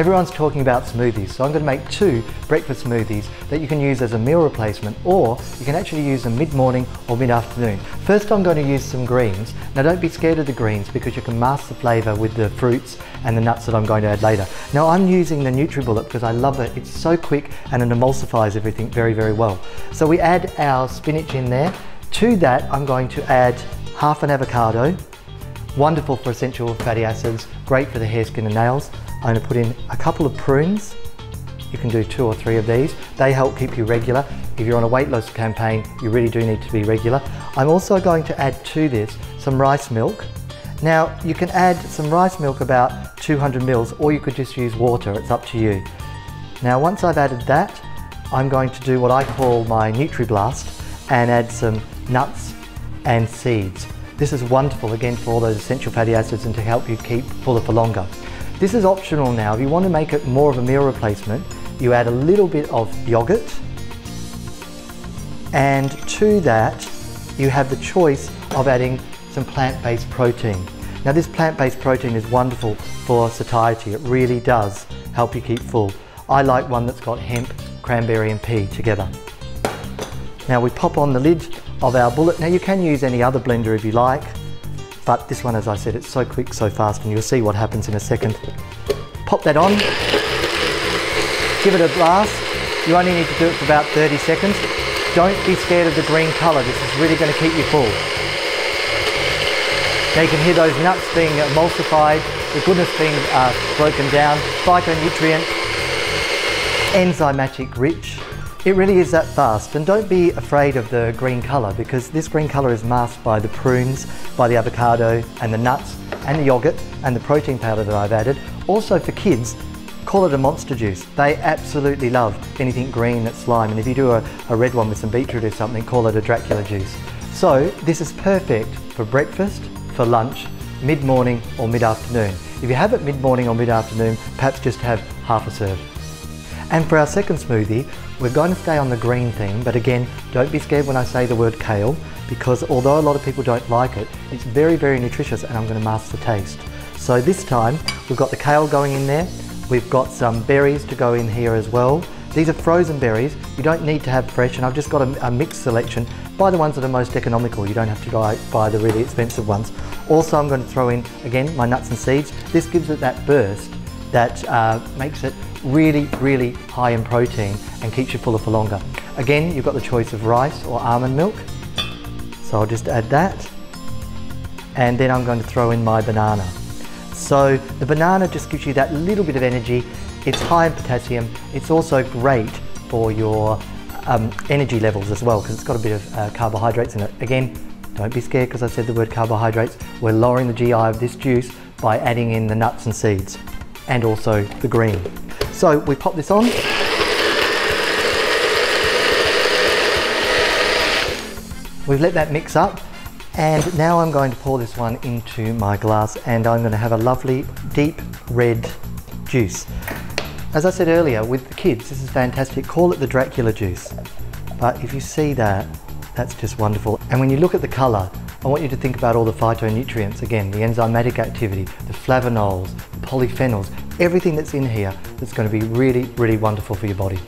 Everyone's talking about smoothies, so I'm going to make two breakfast smoothies that you can use as a meal replacement or you can actually use them mid-morning or mid-afternoon. First I'm going to use some greens. Now don't be scared of the greens because you can mask the flavour with the fruits and the nuts that I'm going to add later. Now I'm using the NutriBullet because I love it. It's so quick and it emulsifies everything very, very well. So we add our spinach in there. To that I'm going to add half an avocado, wonderful for essential fatty acids, great for the hair, skin and nails. I'm going to put in a couple of prunes. You can do two or three of these. They help keep you regular. If you're on a weight loss campaign, you really do need to be regular. I'm also going to add to this some rice milk. Now, you can add some rice milk about 200 mils, or you could just use water, it's up to you. Now, once I've added that, I'm going to do what I call my NutriBlast and add some nuts and seeds. This is wonderful, again, for all those essential fatty acids and to help you keep fuller for longer. This is optional now. If you want to make it more of a meal replacement, you add a little bit of yogurt and to that you have the choice of adding some plant-based protein. Now this plant-based protein is wonderful for satiety. It really does help you keep full. I like one that's got hemp, cranberry and pea together. Now we pop on the lid of our bullet. Now you can use any other blender if you like. But this one, as I said, it's so quick, so fast, and you'll see what happens in a second. Pop that on, give it a blast. You only need to do it for about 30 seconds. Don't be scared of the green colour, this is really going to keep you full. Now you can hear those nuts being emulsified, the goodness being uh, broken down, phytonutrient, enzymatic rich, it really is that fast and don't be afraid of the green colour because this green colour is masked by the prunes, by the avocado and the nuts and the yogurt and the protein powder that I've added. Also for kids, call it a monster juice. They absolutely love anything green that's lime and if you do a, a red one with some beetroot or something, call it a Dracula juice. So this is perfect for breakfast, for lunch, mid-morning or mid-afternoon. If you have it mid-morning or mid-afternoon, perhaps just have half a serve. And for our second smoothie, we're going to stay on the green theme, but again, don't be scared when I say the word kale, because although a lot of people don't like it, it's very, very nutritious and I'm going to mask the taste. So this time, we've got the kale going in there, we've got some berries to go in here as well. These are frozen berries, you don't need to have fresh, and I've just got a, a mixed selection. Buy the ones that are most economical, you don't have to buy, buy the really expensive ones. Also, I'm going to throw in, again, my nuts and seeds. This gives it that burst that uh, makes it really, really high in protein and keeps you fuller for longer. Again, you've got the choice of rice or almond milk. So I'll just add that. And then I'm going to throw in my banana. So the banana just gives you that little bit of energy. It's high in potassium. It's also great for your um, energy levels as well because it's got a bit of uh, carbohydrates in it. Again, don't be scared because I said the word carbohydrates. We're lowering the GI of this juice by adding in the nuts and seeds and also the green. So we pop this on. We've let that mix up and now I'm going to pour this one into my glass and I'm going to have a lovely deep red juice. As I said earlier, with the kids, this is fantastic. Call it the Dracula juice. But if you see that, that's just wonderful. And when you look at the colour, I want you to think about all the phytonutrients again, the enzymatic activity, the flavonols, the polyphenols, everything that's in here that's going to be really, really wonderful for your body.